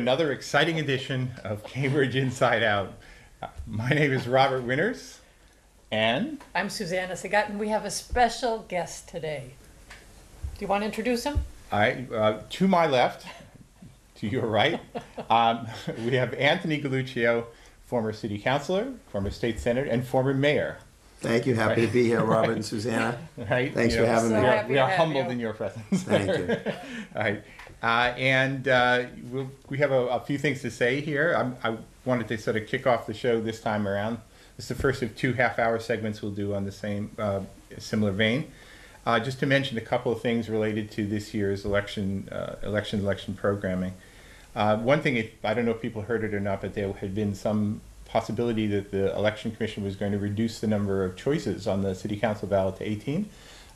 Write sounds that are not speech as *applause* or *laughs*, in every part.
Another exciting edition of Cambridge Inside Out. My name is Robert Winters, and I'm Susana Segat, and we have a special guest today. Do you want to introduce him? I, uh, to my left, to your right, *laughs* um, we have Anthony Galluccio, former city councilor, former state senator, and former mayor. Thank you. Happy to be here, Robert and Susana. *laughs* Right? Thanks You for know, having So me. We are, we are humbled you. in your presence. Thank you. All *laughs* right. Uh, and uh, we'll, we have a, a few things to say here. I'm, I wanted to sort of kick off the show this time around. This is the first of two half-hour segments we'll do on the same uh, similar vein. Uh, just to mention a couple of things related to this year's election, uh, election, election programming. Uh, one thing, if, I don't know if people heard it or not, but there had been some possibility that the election commission was going to reduce the number of choices on the city council ballot to 18.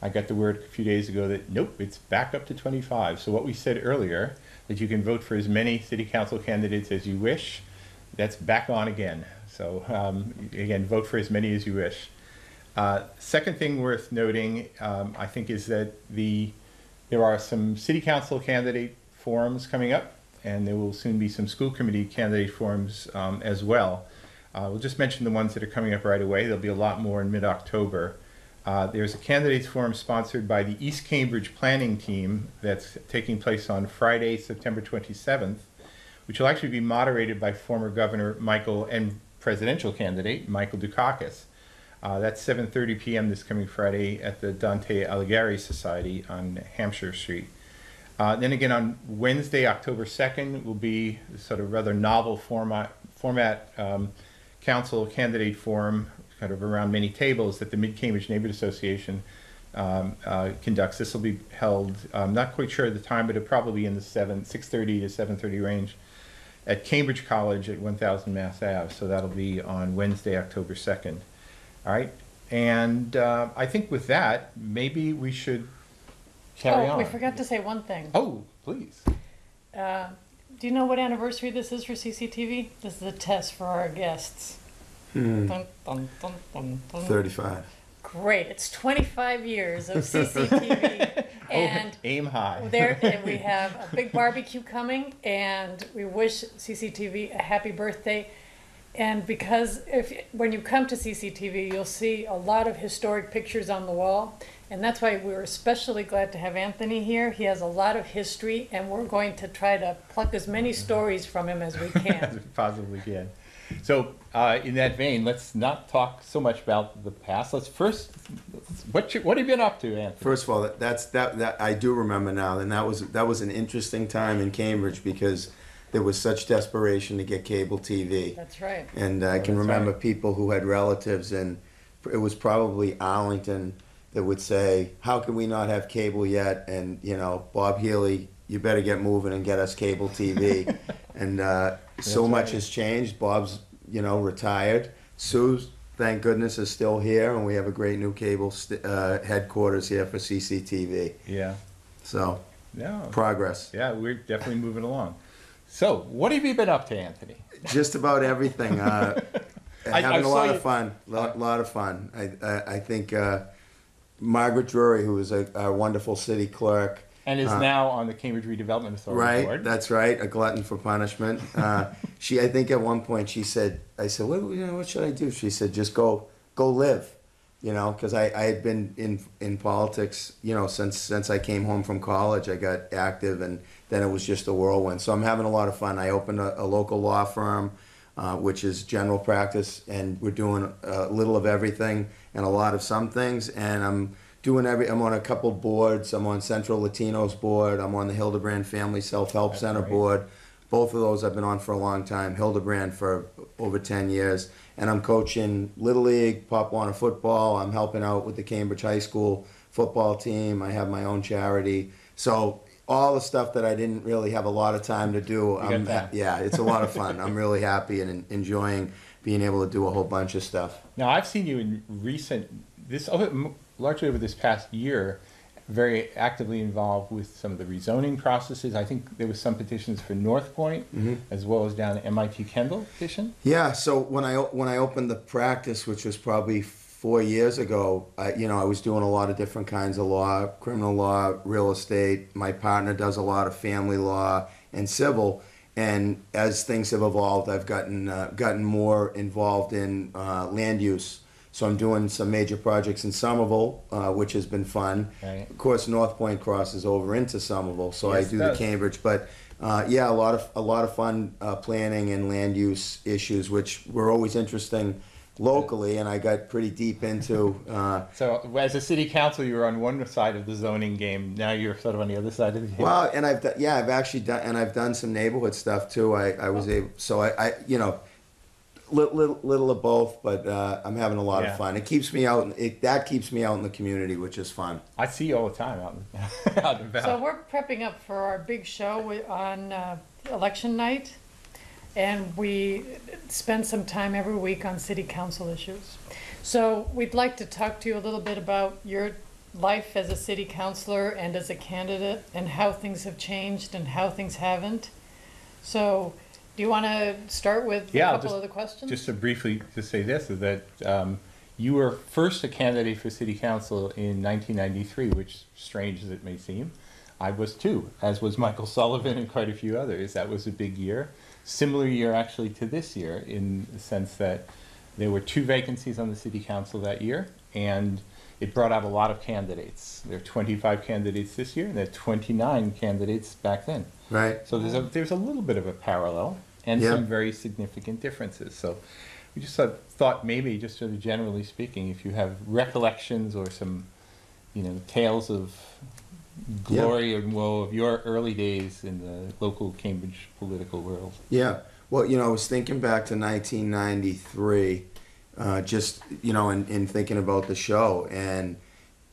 I got the word a few days ago that nope, it's back up to 25. So what we said earlier, that you can vote for as many city council candidates as you wish, that's back on again. So um, again, vote for as many as you wish. Uh, second thing worth noting, um, I think, is that the there are some city council candidate forums coming up, and there will soon be some school committee candidate forums um, as well. Uh, we'll just mention the ones that are coming up right away. There'll be a lot more in mid-October. Uh, there's a candidates forum sponsored by the East Cambridge Planning Team that's taking place on Friday, September 27th, which will actually be moderated by former Governor Michael and presidential candidate Michael Dukakis. Uh, that's 7:30 p.m. this coming Friday at the Dante Alighieri Society on Hampshire Street. Uh, then again on Wednesday, October 2nd, will be sort of rather novel format format um, council candidate forum, kind of around many tables that the Mid Cambridge Neighborhood Association um, uh, conducts. This will be held. I'm not quite sure of the time, but it'll probably be in the 7 6:30 to 7:30 range at Cambridge College at 1000 Mass Ave. So that'll be on Wednesday, October 2nd. All right. And uh, I think with that, maybe we should carry oh, on. we forgot to say one thing. Oh, please. Uh, do you know what anniversary this is for CCTV? This is a test for our guests. Hmm, Dun, dun, dun, dun, dun. 35. Great! It's 25 years of CCTV, *laughs* and oh, aim high. there and we *laughs* have a big barbecue coming, and we wish CCTV a happy birthday. And because if when you come to CCTV, you'll see a lot of historic pictures on the wall, and that's why we were especially glad to have Anthony here. He has a lot of history, and we're going to try to pluck as many stories from him as we *laughs* as can. we possibly can. So, uh, in that vein, let's not talk so much about the past. Let's first, what you, what have you been up to, Anthony? First of all, that, that's that that I do remember now, and that was that was an interesting time in Cambridge because there was such desperation to get cable TV, that's right. and I can that's remember right. people who had relatives, and it was probably Arlington that would say, "How can we not have cable yet?" And you know, Bob Healy, you better get moving and get us cable TV. *laughs* and uh, so much has changed. Bob's, you know, retired. Sue's, thank goodness, is still here, and we have a great new cable st- uh, headquarters here for CCTV. Yeah. So yeah. progress. Yeah, we're definitely moving along. So, what have you been up to, Anthony? Just about everything. Uh, *laughs* I- having I a lot you- of fun. Lot, lot of fun. I, I, I think uh, Margaret Drury, who is a, a wonderful city clerk, And is Uh, now on the Cambridge Redevelopment Authority Right, board. that's right. A glutton for punishment. *laughs* Uh, she, I think, at one point she said, "I said, what, you know, what should I do?" She said, "Just go, go live." You know, because I, I had been in in politics, you know, since since I came home from college. I got active, and then it was just a whirlwind. So I'm having a lot of fun. I opened a, a local law firm, uh, which is general practice, and we're doing a little of everything and a lot of some things. And I'm doing every. I'm on a couple boards. I'm on Centro Latino's board. I'm on the Hildebrand Family Self Help That's Center great. board. Both of those I've been on for a long time. Hildebrand for over 10 years. And I'm coaching Little League, Pop Warner football. I'm helping out with the Cambridge High School football team. I have my own charity. So all the stuff that I didn't really have a lot of time to do. I'm, yeah, it's a lot of fun. *laughs* I'm really happy and enjoying being able to do a whole bunch of stuff. Now, I've seen you in recent, this largely over this past year, very actively involved with some of the rezoning processes. I think there was some petitions for North Point, as well as down at MIT Kendall petition. Yeah. So when I when I opened the practice, which was probably four years ago, I, you know, I was doing a lot of different kinds of law, criminal law, real estate. My partner does a lot of family law and civil, and as things have evolved, I've gotten uh, gotten more involved in uh, land use. So I'm doing some major projects in Somerville, uh, which has been fun. Right. Of course, North Point crosses over into Somerville, so Yes, I do the. Cambridge. But uh, yeah, a lot of a lot of fun uh, planning and land use issues, which were always interesting locally, and I got pretty deep into. Uh, *laughs* So as a city council, you were on one side of the zoning game. Now you're sort of on the other side of the game. Well, and I've done, yeah, I've actually done, and I've done some neighborhood stuff too. I, I was able, so I, I, you know, little, little, little of both, but uh, I'm having a lot Yeah. of fun. It keeps me out. It that keeps me out in the community, which is fun. I see you all the time out, and- *laughs* out and about. So we're prepping up for our big show on uh, election night, and we spend some time every week on city council issues. So we'd like to talk to you a little bit about your life as a city councilor and as a candidate, and how things have changed and how things haven't. So, do you want to start with a Yeah, I'll couple just- of the questions? Just to briefly to say this is that um, you were first a candidate for city council in 1993, which strange as it may seem, I was too, as was Michael Sullivan and quite a few others. That was a big year, similar year actually to this year in the sense that there were two vacancies on the city council that year, and it brought out a lot of candidates. There are 25 candidates this year, and there are 29 candidates back then. Right. So there's a there's a little bit of a parallel and Yeah. some very significant differences. So we just of thought maybe, just sort of generally speaking, if you have recollections or some, you know, tales of glory and woe of your early days in the local Cambridge political world. Yeah. Well, you know, I was thinking back to 1993, uh, just you know, in, in thinking about the show, and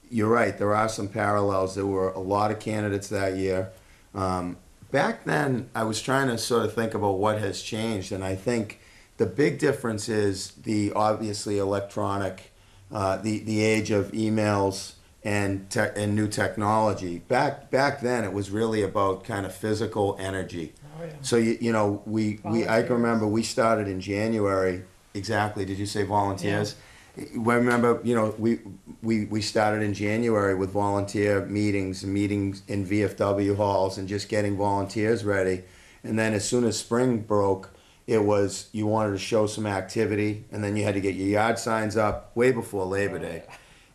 you're right. There are some parallels. There were a lot of candidates that year. Um, back then, I was trying to sort of think about what has changed, and I think the big difference is the obviously electronic, uh, the the age of emails and tech and new technology. Back back then, it was really about kind of physical energy. Oh, yeah. So you, you know we, we I can remember we started in January exactly. Did you say volunteers? We remember you know we, we we started in January with volunteer meetings meetings in VFW halls and just getting volunteers ready. And then as soon as spring broke, it was you wanted to show some activity, and then you had to get your yard signs up way before Labor Day.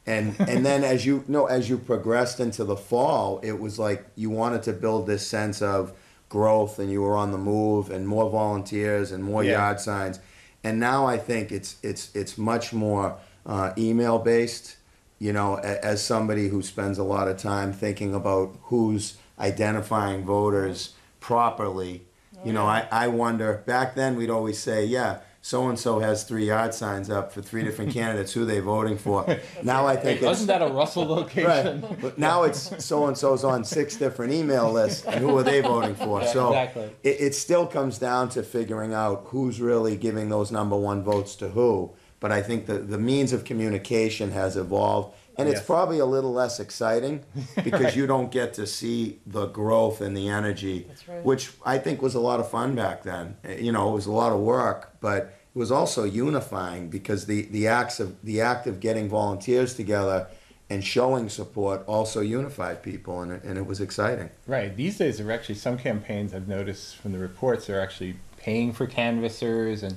And and then as you no as you progressed into the fall, it was like you wanted to build this sense of growth, and you were on the move, and more volunteers and more Yeah. yard signs. And now I think it's it's it's much more uh, email based. You know, a, as somebody who spends a lot of time thinking about who's identifying voters properly. You know, I, I wonder, back then we'd always say, yeah, so and so has three yard signs up for three different candidates. Who they voting for? Now I think it's Wasn't that a Russell location? right. But now it's so and so's on six different email lists, and who are they voting for? Yeah, So exactly. it, it still comes down to figuring out who's really giving those number one votes to who. But I think the, the means of communication has evolved, and it's Yes. probably a little less exciting *laughs* because you don't get to see the growth and the energy, That's right. which I think was a lot of fun back then. Eh, You know, it was a lot of work, but it was also unifying because the, the acts of the act of getting volunteers together and showing support also unified people, and it, and it was exciting. Right. These days, there are actually some campaigns I've noticed from the reports. They're actually paying for canvassers, and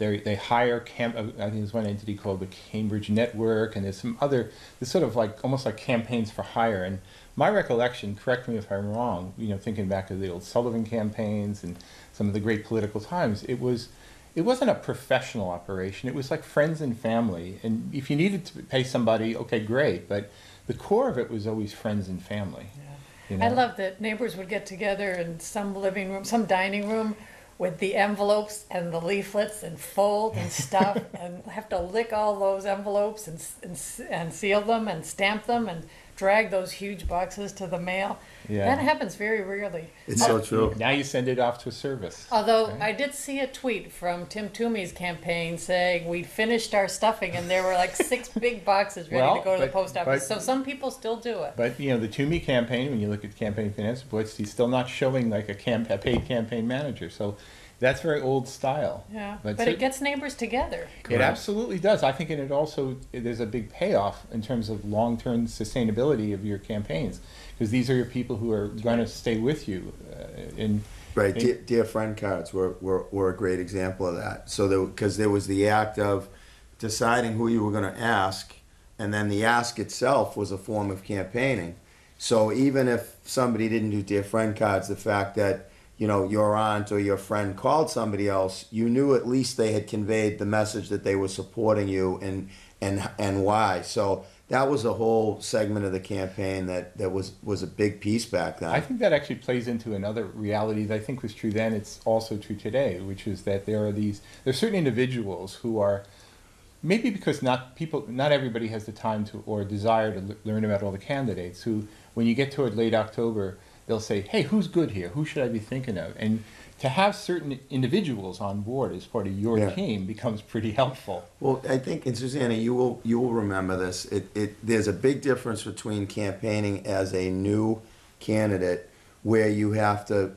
they they hire camp. uh, I think there's one entity called the Cambridge Network, and there's some other. There's sort of like almost like campaigns for hire. And my recollection, correct me if I'm wrong. You know, thinking back to the old Sullivan campaigns and some of the great political times, it was. It wasn't a professional operation. It was like friends and family. And if you needed to pay somebody, okay, great. But the core of it was always friends and family. you I know? love that neighbors would get together in some living room, some dining room with the envelopes and the leaflets and fold and stuff *laughs* and have to lick all those envelopes and, and, and seal them and stamp them and drag those huge boxes to the mail. Yeah. That happens very rarely. It's so uh, true. Now you send it off to a service. Although Right. I did see a tweet from Tim Toomey's campaign saying we finished our stuffing and there were like six *laughs* big boxes ready Well, to go to the post office. but- so some people still do it. But you know, the Toomey campaign, when you look at campaign finance reports, he's still not showing like a, camp, a paid campaign manager. So that's very old style. Yeah, But but, so- it gets neighbors together. It absolutely does. I think, and it also there's a big payoff in terms of long-term sustainability of your campaigns because these are your people who are going to stay with you, uh, and Right, And- dear, dear friend cards were, were, were a great example of that. So there, because there was the act of deciding who you were going to ask, and then the ask itself was a form of campaigning. So even if somebody didn't do dear friend cards, the fact that you know your aunt or your friend called somebody else, you knew at least they had conveyed the message that they were supporting you and and and why. So that was a whole segment of the campaign that that was was a big piece back then. I think that actually plays into another reality that I think was true then. It's also true today, which is that there are these there are certain individuals who are maybe because not people not everybody has the time to or desire to learn about all the candidates who when you get toward late October they'll say hey who's good here who should I be thinking of and to have certain individuals on board as part of your Yeah. team becomes pretty helpful Well, I think, and Susana, you will you will remember this. It, it there's a big difference between campaigning as a new candidate, where you have to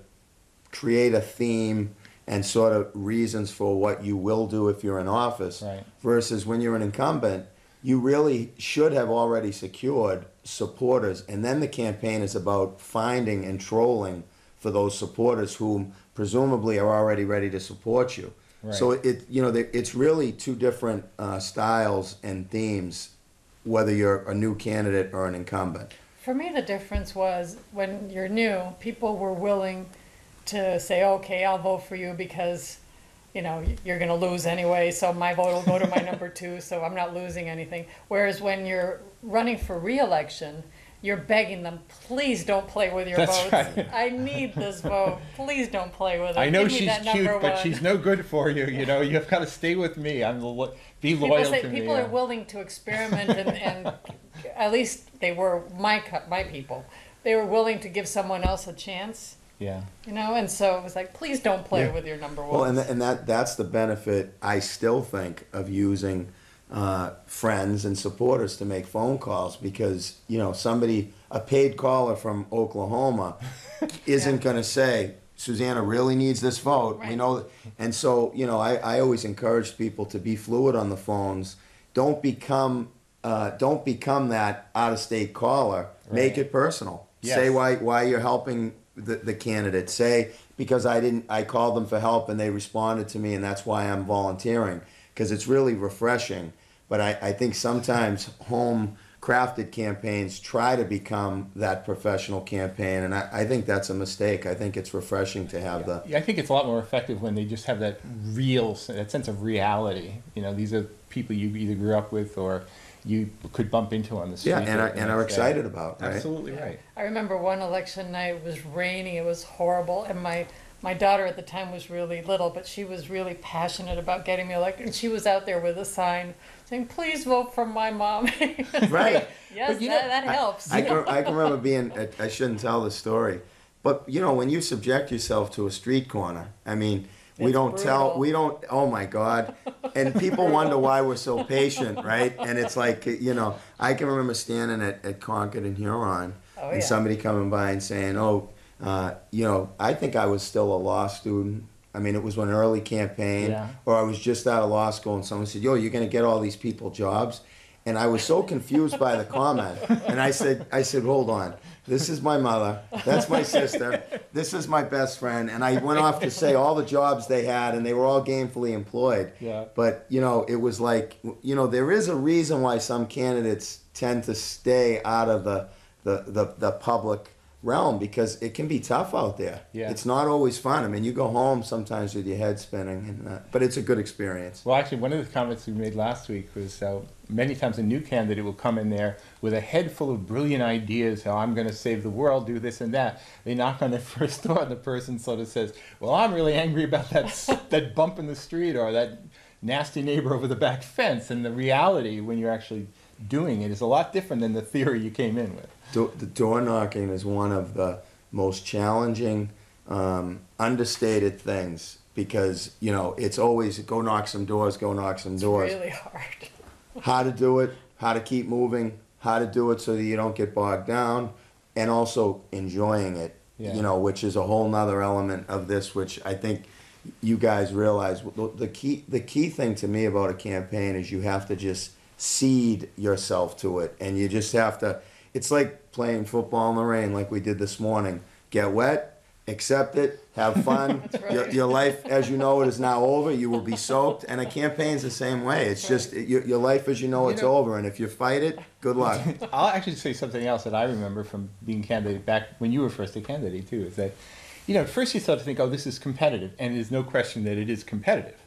create a theme and sort of reasons for what you will do if you're in office, Right. versus when you're an incumbent, you really should have already secured supporters, and then the campaign is about finding and trolling for those supporters whom presumably are already ready to support you. So it you know it's really two different uh, styles and themes, whether you're a new candidate or an incumbent. For me, the difference was when you're new, people were willing to say, okay, I'll vote for you because, you know, you're going to lose anyway, so my vote will go to my number two, so I'm not losing anything. Whereas when you're running for reelection, you're begging them, please don't play with your That's votes. right. I need this vote. Please don't play with it. *laughs* I know Give me she's that cute number but one." she's no good for you you know you've got to stay with me I'm lo- be people loyal say to me people yeah. are willing to experiment and, *laughs* and at least they were my cu- my people they were willing to give someone else a chance yeah you know and so it was like please don't play Yeah. with your number one Well, and, th- and that that's the benefit I still think of using uh, friends and supporters to make phone calls because you know somebody a paid caller from Oklahoma *laughs* isn't going to say Susana really needs this vote. We Right. know, and so you know I, I always encourage people to be fluid on the phones. Don't become uh, don't become that out of state caller. Make it personal. Yes. Say why why you're helping the, the candidate. Say because I didn't I called them for help and they responded to me and that's why I'm volunteering because it's really refreshing. But I, I think sometimes home crafted campaigns try to become that professional campaign and I, I think that's a mistake. I think it's refreshing to have the Yeah, I think it's a lot more effective when they just have that real, that sense of reality. You know, these are people you either grew up with or you could bump into on the street. yeah and are, the and are next excited about right. Absolutely right. i remember one election night it was raining it was horrible and my my daughter at the time was really little but she was really passionate about getting me elected and she was out there with a sign saying please vote for my mom *laughs* Right. yes that, know, that helps I can, I can remember being, I- I shouldn't tell the story, but you know, when you subject yourself to a street corner, I mean, we It's don't tell, we don't, oh my God. And people wonder why we're so patient, right? And it's like, you know, I can remember standing at, at Concord and Huron Oh, and yeah. somebody coming by and saying, oh, uh, you know, I think I was still a law student. I mean, it was an early campaign, Yeah. or I was just out of law school, and someone said, "Yo, you're going to get all these people jobs," and I was so confused by the comment, and I said, "I said, hold on, this is my mother, that's my sister, this is my best friend," and I went off to say all the jobs they had, and they were all gainfully employed. Yeah. But you know, it was like, you know, there is a reason why some candidates tend to stay out of the the the, the public realm because it can be tough out there. Yeah. It's not always fun. I mean, you go home sometimes with your head spinning, and uh, but it's a good experience. Well, actually, one of the comments we made last week was uh, many times a new candidate will come in there with a head full of brilliant ideas, how I'm going to save the world, do this and that. They knock on their *laughs* first door, and the person sort of says, "Well, I'm really angry about that *laughs* that bump in the street or that nasty neighbor over the back fence." And the reality, when you're actually doing it, is a lot different than the theory you came in with. Do- the door knocking is one of the most challenging, um, understated things because you know it's always go knock some doors, go knock some it's doors. really hard *laughs* how to do it, how to keep moving, how to do it so that you don't get bogged down, and also enjoying it. Yeah. You know, which is a whole nother element of this, which I think you guys realize. The the key, the key thing to me about a campaign is you have to just seed yourself to it, and you just have to. It's like playing football in the rain, like we did this morning. Get wet, accept it, have fun. *laughs* That's your, your life, as you know it, is now over. You will be soaked, and a campaign's the same way. It's just your, your life as you know You it's know- over, and if you fight it, good luck. *laughs* I'll actually say something else that I remember from being candidate back when you were first a candidate too. Is that, you know, at first you start to think, oh, this is competitive, and there's no question that it is competitive.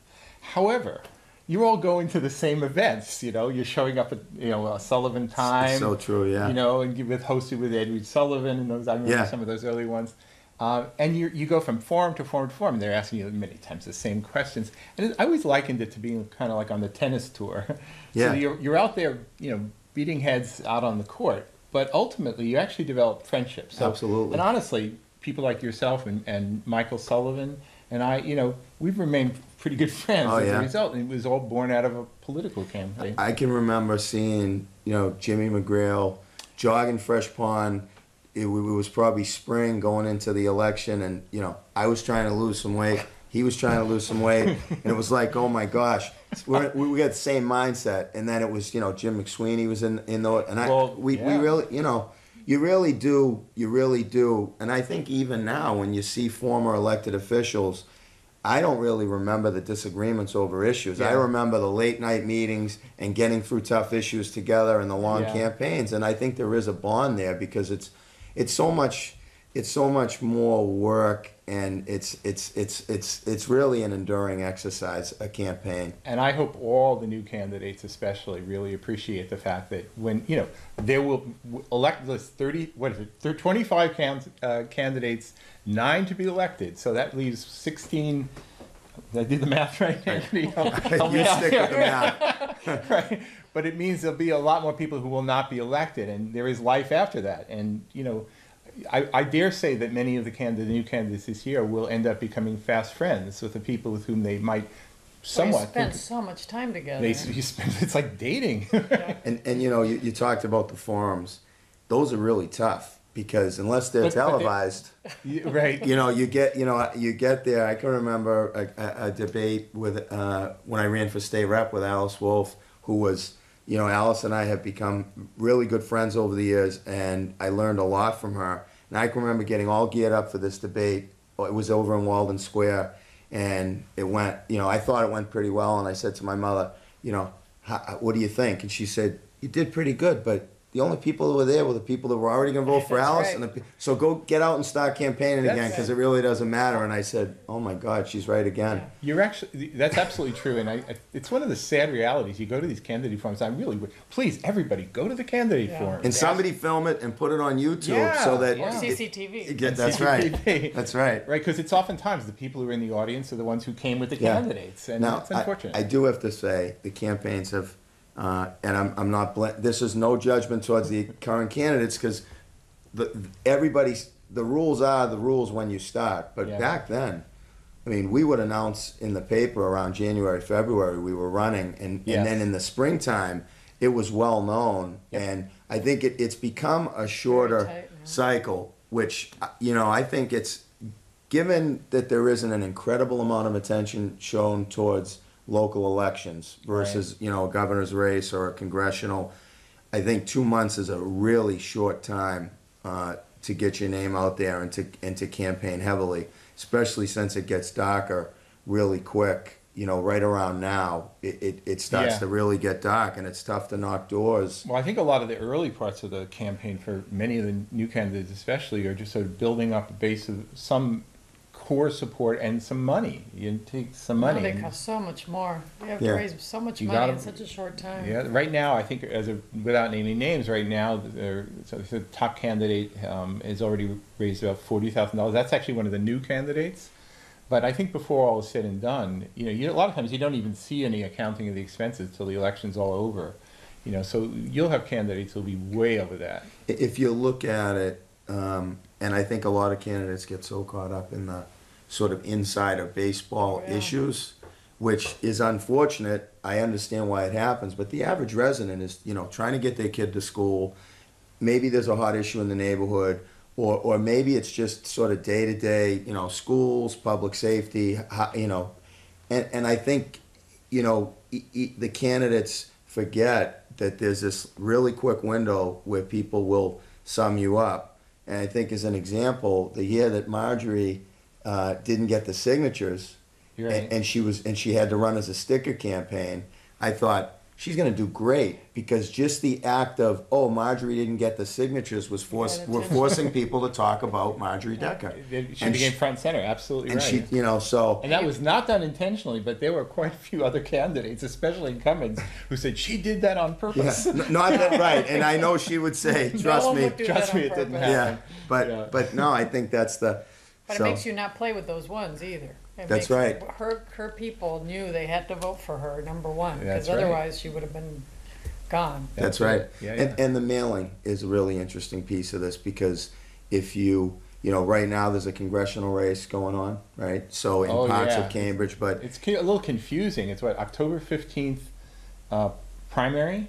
However, you're all going to the same events. You know, you're showing up at you know a Sullivan time. so true, yeah. You know, and with hosted with Edward Sullivan and those. I remember Yeah. some of those early ones. Uh, and you you go from forum to forum to forum. And they're asking you many times the same questions. And I always likened it to being kind of like on the tennis tour. *laughs* Yeah. so you're you're out there, you know, beating heads out on the court, but ultimately you actually develop friendships. So, Absolutely. And honestly, people like yourself and, and Michael Sullivan and I, you know, we've remained pretty good *laughs* friends Oh, as yeah. a result. And it was all born out of a political campaign. I can remember seeing, you know, Jimmy McGrail jogging Fresh Pond. It, it was probably spring going into the election, and you know, I was trying to lose some weight. He was trying to lose some weight, *laughs* and it was like, oh my gosh, we're, we we got the same mindset. And then it was, you know, Jim McSweeney was in in the, and I, Well, we, we really, you know, you really do, you really do. And I think even now, when you see former elected officials, I don't really remember the disagreements over issues. I remember the late night meetings and getting through tough issues together and the long Yeah. campaigns. And I think there is a bond there because it's it's so much it's so much more work and it's it's it's it's it's really an enduring exercise, a campaign. And I hope all the new candidates, especially, really appreciate the fact that when you know there will elect this thirty, what is it, twenty-five can, uh, candidates, nine to be elected. So that leaves sixteen. Did I did the math right, Anthony? *laughs* Help- help you stick with the math. *laughs* right? But it means there'll be a lot more people who will not be elected, and there is life after that. And you know, I, I dare say that many of the candidates, new candidates this year, will end up becoming fast friends with the people with whom they might We somewhat spent think. so much time together. They you spend, it's like dating. *laughs* And and you know, you, you talked about the forums. Those are really tough because unless they're But- but they- televised, *laughs* You- right? you know, you get, you know, you get there. I can remember a, a, a debate with uh, when I ran for state rep with Alice Wolf, who was, you know, Alice and I have become really good friends over the years, and I learned a lot from her. And I can remember getting all geared up for this debate. It was over in Walden Square, and it went. You know, I thought it went pretty well, and I said to my mother, you know, what do you think? And she said, you did pretty good, but. The only people who were there were the people that were already going to vote for Alice, right. and the, so go get out and start campaigning again That's- because it really doesn't matter. And I said, oh my God, she's right again. You're actually that's absolutely true, and I, I it's one of the sad realities. You go to these candidate forums. I really would please everybody go to the candidate Yeah. forum And somebody film it and put it on YouTube Yeah, so that yeah. Or it- CCTV. it get- And that's CCTV. right. That's right. right? Because it's oftentimes the people who are in the audience are the ones who came with the Yeah. candidates, and Now, it's I, unfortunate. I do have to say the campaigns have, uh, and I'm, I'm not. Bl- this is no judgment towards the current candidates because the everybody's the rules are the rules when you start. But Yeah. back then, I mean, we would announce in the paper around January, February we were running, and, Yes. and then in the springtime it was well known. Yep. And I think it, it's become a shorter tight now. cycle, which uh, you know I think it's given that there isn't an incredible amount of attention shown towards local elections versus you know a governor's race or a congressional. I think two months is a really short time uh, to get your name out there and to and to campaign heavily especially since it gets darker really quick you know right around now it, it, it starts Yeah. to really get dark and it's tough to knock doors. Well, I think a lot of the early parts of the campaign for many of the new candidates, especially, are just sort of building up a base of some core support and some money. You take some Now money. they and- cost so much more. We have Yeah. to raise so much You money gotta- in such a short time. Yeah, right now, I think as a, without naming names, right now, the, so the top candidate um, has already raised about forty thousand dollars. That's actually one of the new candidates. But I think before all is said and done, you know, you, a lot of times you don't even see any accounting of the expenses till the election's all over. You know, so you'll have candidates who'll be way over that. if you look at it, um, and I think a lot of candidates get so caught up in the sort of inside of baseball yeah. issues, which is unfortunate. I understand why it happens, but the average resident is, you know, trying to get their kid to school. Maybe there's a hot issue in the neighborhood, or, or maybe it's just sort of day to day, you know, schools, public safety, you know, and and I think, you know, e- e- the candidates forget that there's this really quick window where people will sum you up, And I think as an example, the year that Marjorie uh, didn't get the signatures, You're and, and she was and she had to run as a sticker campaign, I thought she's going to do great because just the act of oh Marjorie didn't get the signatures was force Got we're forcing people to talk about Marjorie Decker. She And became she- front and center, absolutely And right. she, you know, so And that was not done intentionally, but there were quite a few other candidates, especially incumbents, who said she did that on purpose. n- not that right. And I know she would say, *laughs* trust one me, Trust me, on it didn't purpose. yeah. happen. But Yeah. but no, I think that's the. But so, it makes you not play with those ones either. It That's makes- right. Her, her people knew they had to vote for her, number one, That's because right. otherwise she would have been gone. That's right. Yeah, And, yeah. and the mailing is a really interesting piece of this because if you, you know, right now there's a congressional race going on, right? So in Oh, parts yeah. of Cambridge, but It's ki- a little confusing. It's what October fifteenth uh, primary,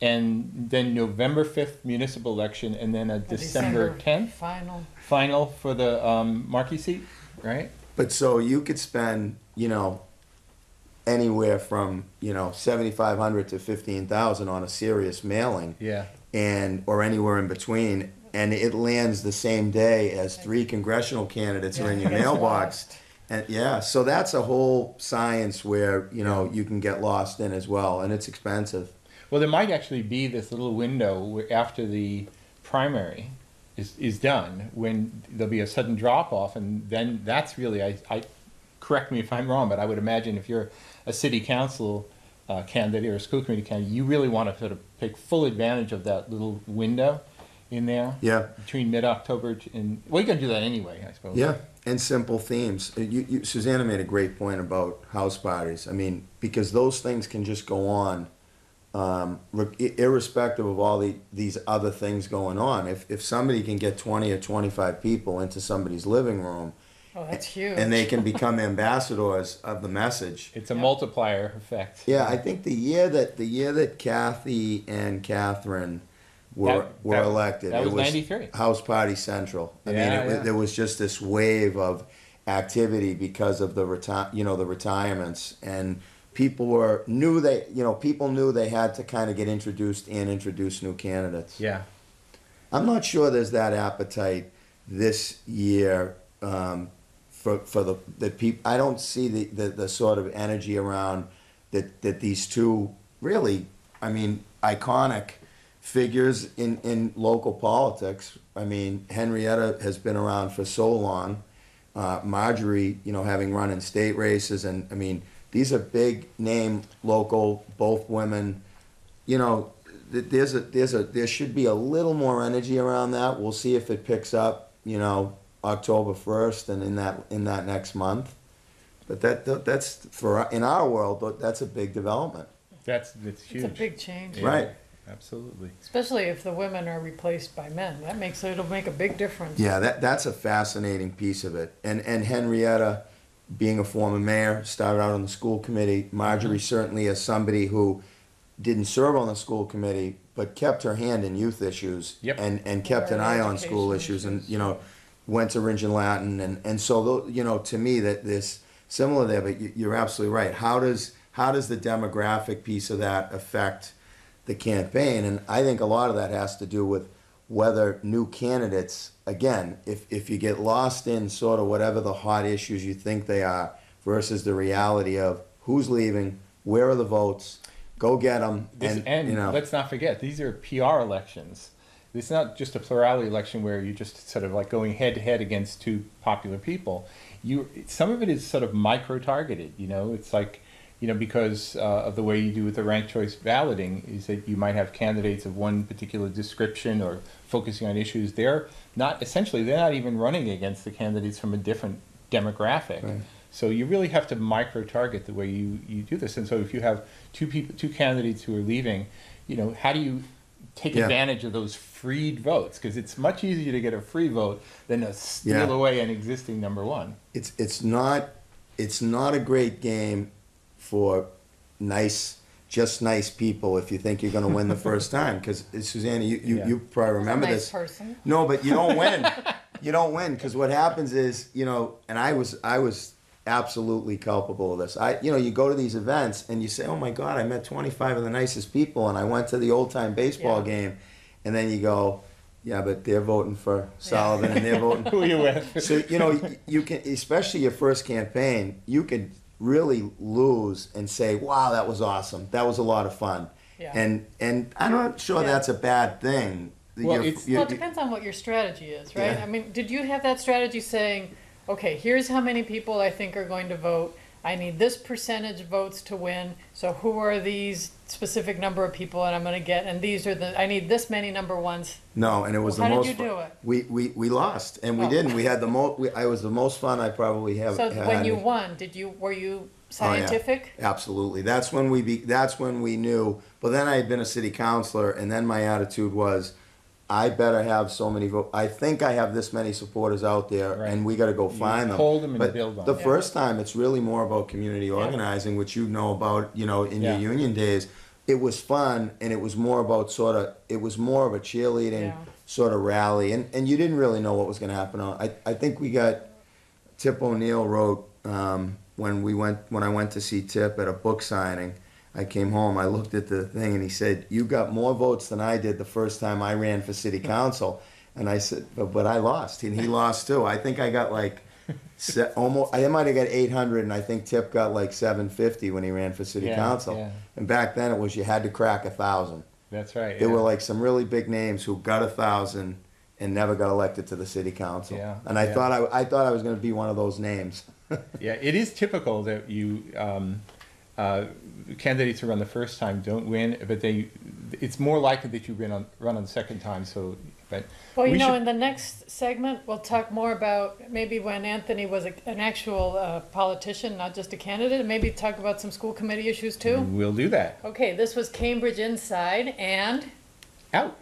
and then November fifth municipal election, and then a A December tenth Final. final for the um, Markey seat, right? but so you could spend, you know, anywhere from you know seventy five hundred to fifteen thousand on a serious mailing, Yeah. and or anywhere in between, and it lands the same day as three congressional candidates are in your *laughs* mailbox. And yeah, so that's a whole science where you know you can get lost in as well, and it's expensive. Well, there might actually be this little window after the primary is, is done when there'll be a sudden drop off, and then that's really I, I correct me if I'm wrong, but I would imagine if you're a city council uh, candidate or a school committee candidate, you really want to sort of take full advantage of that little window in there Yeah, between mid October and well, you're gonna do that anyway, I suppose. yeah, and simple themes. Uh, You, you, Susana made a great point about house parties. I mean, because those things can just go on, um, irrespective of all the these other things going on. If if somebody can get twenty or twenty five people into somebody's living room, Oh, that's huge. and they can become ambassadors of the message. *laughs* It's a Yeah. multiplier effect. Yeah, I think the year that the year that Kathy and Catherine were That- were that- elected, that it was 93. House Party Central. I mean, Yeah, it, was yeah. there was just this wave of activity because of the reti- you know, the retirements, and people were knew they, you know, people knew they had to kind of get introduced and introduce new candidates. Yeah. I'm not sure there's that appetite this year um, for for the the people. I don't see the, the the sort of energy around that that these two really, I mean, iconic figures in in local politics. I mean, Henrietta has been around for so long. Uh, Marjorie, you know, having run in state races, and I mean, these are big name local, both women you know, there's a there's a there should be a little more energy around that. We'll see if it picks up, you know, October first and in that in that next month. But that that- that's for in our world that's a big development. That's that's huge. It's a big change. Yeah, Right. Absolutely. Especially if the women are replaced by men. That makes, it'll make a big difference. Yeah, that that's a fascinating piece of it. And and Henrietta, being a former mayor, started out on the school committee. Marjorie mm-hmm. certainly as somebody who didn't serve on the school committee, but kept her hand in youth issues Yep. and and kept an eye on school issues. And you know, went to Rindge and Latin, and and so tho- you know, to me that this similar there. But you- you're absolutely right. How does how does the demographic piece of that affect the campaign? And I think a lot of that has to do with whether new candidates, again, if, if you get lost in sort of whatever the hot issues you think they are versus the reality of who's leaving, where are the votes, go get them, This, and, and you know, let's not forget, these are PR elections. It's not just a plurality election where you're just sort of like going head to head against two popular people. You, some of it is sort of micro targeted. You know, it's like, you know, because uh, of the way you do with the ranked choice balloting, is that you might have candidates of one particular description or focusing on issues. They're not essentially they're not even running against the candidates from a different demographic. Right. So you really have to micro target the way you, you do this. And so if you have two people, two candidates who are leaving, you know, how do you take Yeah. advantage of those freed votes? Because it's much easier to get a free vote than to steal Yeah. away an existing number one. it's it's not it's not a great game for nice just nice people if you think you're going to win the *laughs* first time because uh, Susana you, you, Yeah. you probably I'm a remember nice this person. No, but you don't win. *laughs* you don't win because what happens is, you know, and I was I was absolutely culpable of this. I, you know, you go to these events and you say, "Oh my God, I met 25 of the nicest people," and I went to the old time baseball Yeah. game, and then you go, Yeah, but they're voting for Sullivan and they're *laughs* voting. Who are you with? So, you know, you can, especially your first campaign, you could really lose and say, wow, that was awesome. That was a lot of fun. Yeah. And, and I'm not sure Yeah. that's a bad thing. Well, You're- it's- you're- Well, it depends on what your strategy is, right? Yeah. I mean, did you have that strategy saying, okay, here's how many people I think are going to vote. I need this percentage of votes to win. So who are these specific number of people and I'm going to get? And these are the, I need this many number ones. No, and it was the most. How the did most. you do it? We, we, we lost, and we Oh. didn't. We had the most, I was the most fun I probably have So had. when you won, did you, were you Oh, yeah. scientific? Absolutely. That's when we be, that's when we knew. But then I had been a city councilor, and then my attitude was, I better have so many vote. I think I have this many supporters out there, Right. and we got to go find them. hold 'em and But build on The 'em. Yeah. first time, it's really more about community organizing, which you know about, you know, in Yeah. your union days. It was fun, and it was more about sort of. It was more of a cheerleading Yeah. sort of rally, and and you didn't really know what was going to happen. On I I think we got Tip O'Neill wrote um, when we went when I went to see Tip at a book signing. I came home. I looked at the thing, and he said, "You got more votes than I did the first time I ran for city council." And I said, "But, but I lost, and he *laughs* lost too. I think I got like se- almost. I might have got 800, and I think Tip got like 750 when he ran for city Yeah, council. yeah. And back then, it was you had to crack a thousand. That's right. There yeah. were like some really big names who got a thousand and never got elected to the city council. Yeah, And I yeah. thought I, I thought I was going to be one of those names. *laughs* Yeah, it is typical that you um, uh, candidates who run the first time don't win, but they. It's more likely that you run on run on the second time. So, but Well, you we know, should- in the next segment, we'll talk more about maybe when Anthony was a, an actual uh, politician, not just a candidate, and maybe talk about some school committee issues too. we'll do that. Okay, this was Cambridge Inside, and Out.